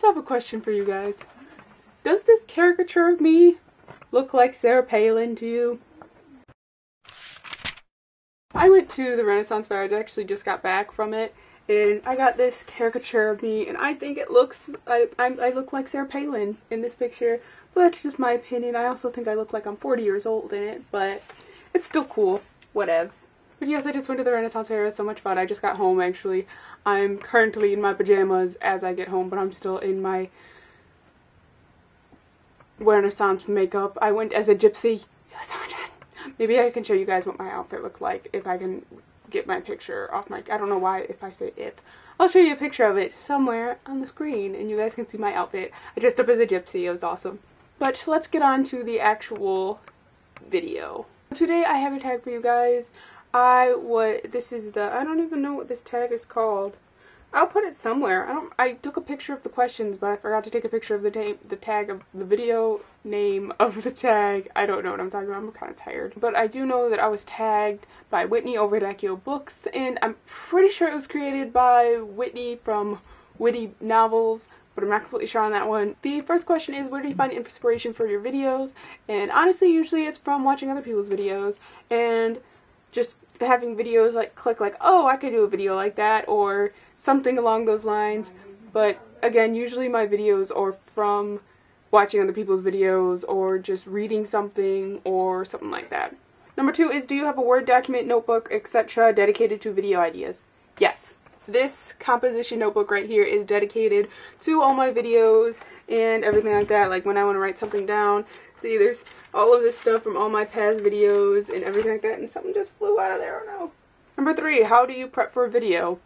So I have a question for you guys. Does this caricature of me look like Sarah Palin to you? I went to the Renaissance Fair, I actually just got back from it, and I got this caricature of me, and I think it looks, I, I, I look like Sarah Palin in this picture, but that's just my opinion. I also think I look like I'm 40 years old in it, but it's still cool. Whatevs. But yes, I just went to the Renaissance Fair. It was so much fun. I just got home actually. I'm currently in my pajamas as I get home, but I'm still in my Renaissance makeup. I went as a gypsy. Maybe I can show you guys what my outfit looked like if I can get my picture off my... I don't know why if I say if. I'll show you a picture of it somewhere on the screen and you guys can see my outfit. I dressed up as a gypsy. It was awesome. But let's get on to the actual video. Today I have a tag for you guys. I would, this is the, I don't even know what this tag is called. I'll put it somewhere. I don't, I took a picture of the questions, but I forgot to take a picture of the name, the tag of the video name of the tag. I don't know what I'm talking about. I'm kind of tired. But I do know that I was tagged by Whitney over at Accio Books, and I'm pretty sure it was created by Whitney from Whitty Novels but I'm not completely sure on that one. The first question is where do you find inspiration for your videos? And honestly, usually it's from watching other people's videos and just having videos like click like, oh, I could do a video like that or something along those lines. But again, usually my videos are from watching other people's videos or just reading something or something like that. Number two is do you have a Word document, notebook, etc. dedicated to video ideas? Yes. This composition notebook right here is dedicated to all my videos and everything like that. Like when I want to write something down. See, there's all of this stuff from all my past videos and everything like that. And something just flew out of there. I don't know. Number three, how do you prep for a video?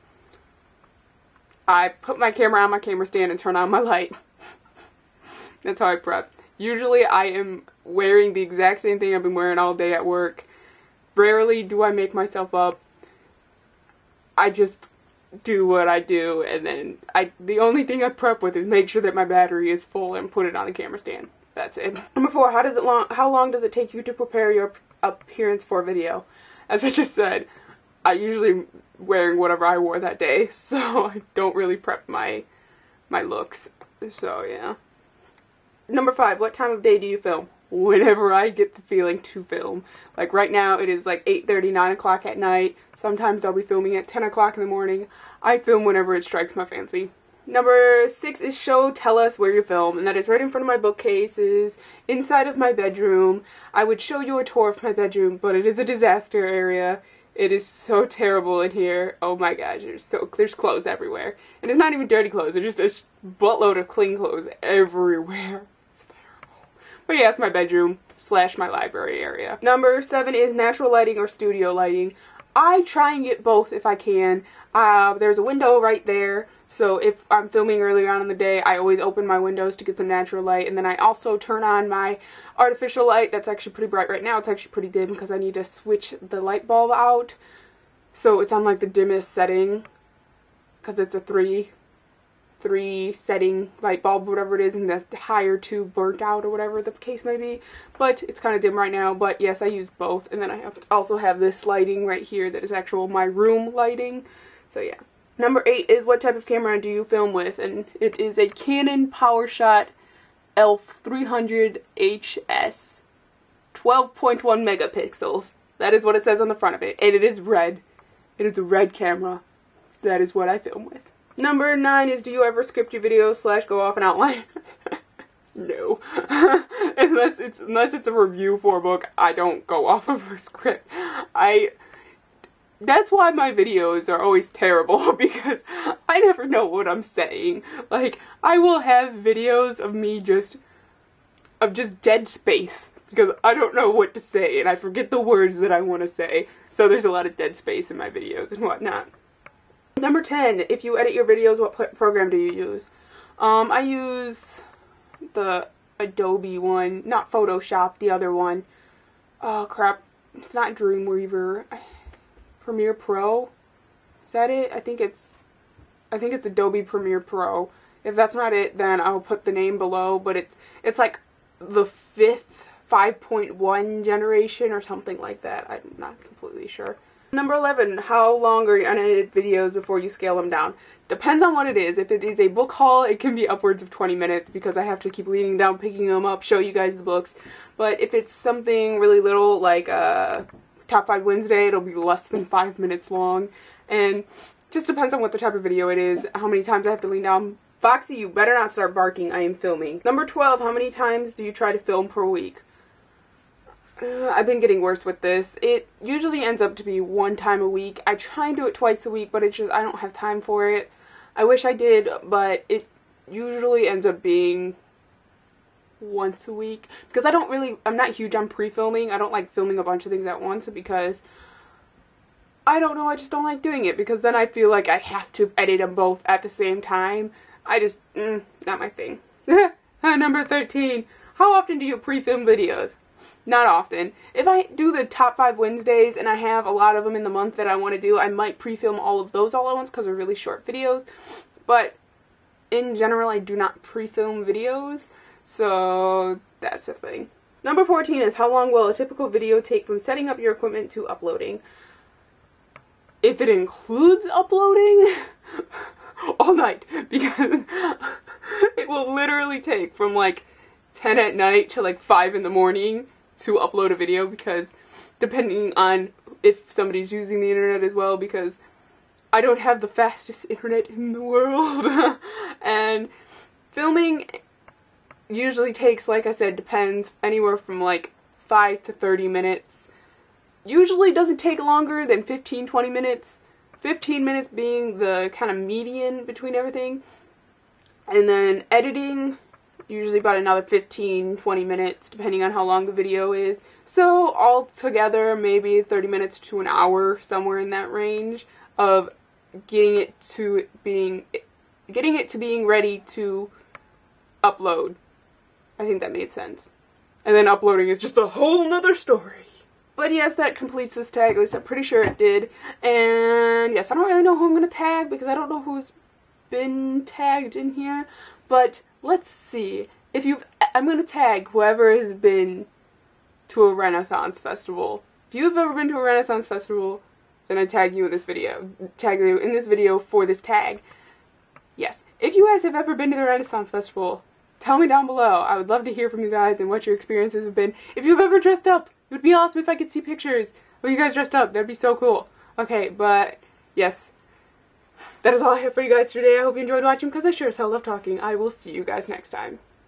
I put my camera on my camera stand and turn on my light. That's how I prep. Usually I am wearing the exact same thing I've been wearing all day at work. Rarely do I make myself up. I just do what I do and then I the only thing I prep with is make sure that my battery is full and put it on the camera stand. That's it. Number four, how does it long how long does it take you to prepare your appearance for video? As I just said, I usually wearing whatever I wore that day, so I don't really prep my my looks. So yeah. Number five, what time of day do you film? Whenever I get the feeling to film. Like right now it is like 8.30, 9 o'clock at night. Sometimes I'll be filming at 10 o'clock in the morning. I film whenever it strikes my fancy. Number six is show tell us where you film, and that is right in front of my bookcases, inside of my bedroom. I would show you a tour of my bedroom, but it is a disaster area. It is so terrible in here. Oh my gosh, there's so there's clothes everywhere, and it's not even dirty clothes. There's just a buttload of clean clothes everywhere. It's terrible. But yeah, it's my bedroom slash my library area. Number seven is natural lighting or studio lighting. I try and get both if I can. Uh, there's a window right there, so if I'm filming earlier on in the day, I always open my windows to get some natural light, and then I also turn on my artificial light that's actually pretty bright right now. It's actually pretty dim because I need to switch the light bulb out, so it's on like the dimmest setting because it's a three three setting light bulb whatever it is and the higher two burnt out or whatever the case may be. But it's kind of dim right now but yes I use both. And then I have also have this lighting right here that is actual my room lighting. So yeah. Number eight is what type of camera do you film with? And it is a Canon PowerShot ELPH 300 HS 12.1 megapixels. That is what it says on the front of it. And it is red. It is a red camera. That is what I film with Number nine is do you ever script your videos slash go off an outline? no. unless it's unless it's a review for a book, I don't go off of a script. I that's why my videos are always terrible because I never know what I'm saying. Like I will have videos of me just of just dead space because I don't know what to say and I forget the words that I want to say. So there's a lot of dead space in my videos and whatnot. Number 10, if you edit your videos, what program do you use? Um, I use the Adobe one, not Photoshop, the other one. Oh crap, it's not Dreamweaver. Premiere Pro? Is that it? I think it's, I think it's Adobe Premiere Pro. If that's not it, then I'll put the name below, but it's, it's like the fifth 5.1 generation or something like that. I'm not completely sure. Number 11, how long are your unedited videos before you scale them down? Depends on what it is. If it is a book haul, it can be upwards of 20 minutes because I have to keep leaning down, picking them up, show you guys the books. But if it's something really little, like a Top 5 Wednesday, it'll be less than 5 minutes long. And just depends on what the type of video it is, how many times I have to lean down. Foxy, you better not start barking. I am filming. Number 12, how many times do you try to film per week? Uh, I've been getting worse with this. It usually ends up to be one time a week. I try and do it twice a week, but it's just I don't have time for it. I wish I did, but it usually ends up being once a week because I don't really I'm not huge on pre-filming. I don't like filming a bunch of things at once because I don't know, I just don't like doing it because then I feel like I have to edit them both at the same time. I just mm, not my thing. Number 13. How often do you pre-film videos? Not often. If I do the top five Wednesdays and I have a lot of them in the month that I want to do, I might pre-film all of those all at once because they're really short videos. But in general, I do not pre-film videos, so that's a thing. Number 14 is how long will a typical video take from setting up your equipment to uploading? If it includes uploading, all night because it will literally take from like 10 at night to like 5 in the morning to upload a video because depending on if somebody's using the internet as well because I don't have the fastest internet in the world. And filming usually takes like I said depends anywhere from like 5 to 30 minutes. Usually doesn't take longer than 15 20 minutes. 15 minutes being the kind of median between everything. And then editing usually about another 15 20 minutes depending on how long the video is so all together maybe 30 minutes to an hour somewhere in that range of getting it to being getting it to being ready to upload i think that made sense and then uploading is just a whole nother story but yes, that completes this tag. At least I'm pretty sure it did. And yes, I don't really know who I'm going to tag because I don't know who's been tagged in here. But let's see. If you've, I'm to tag whoever has been to a Renaissance festival. If you've ever been to a Renaissance festival, then I tag you in this video. Tag you in this video for this tag. Yes. If you guys have ever been to the Renaissance festival, tell me down below. I would love to hear from you guys and what your experiences have been. If you've ever dressed up, it would be awesome if I could see pictures of you guys dressed up. That'd be so cool. Okay, but yes, that is all I have for you guys today. I hope you enjoyed watching because I sure as hell love talking. I will see you guys next time.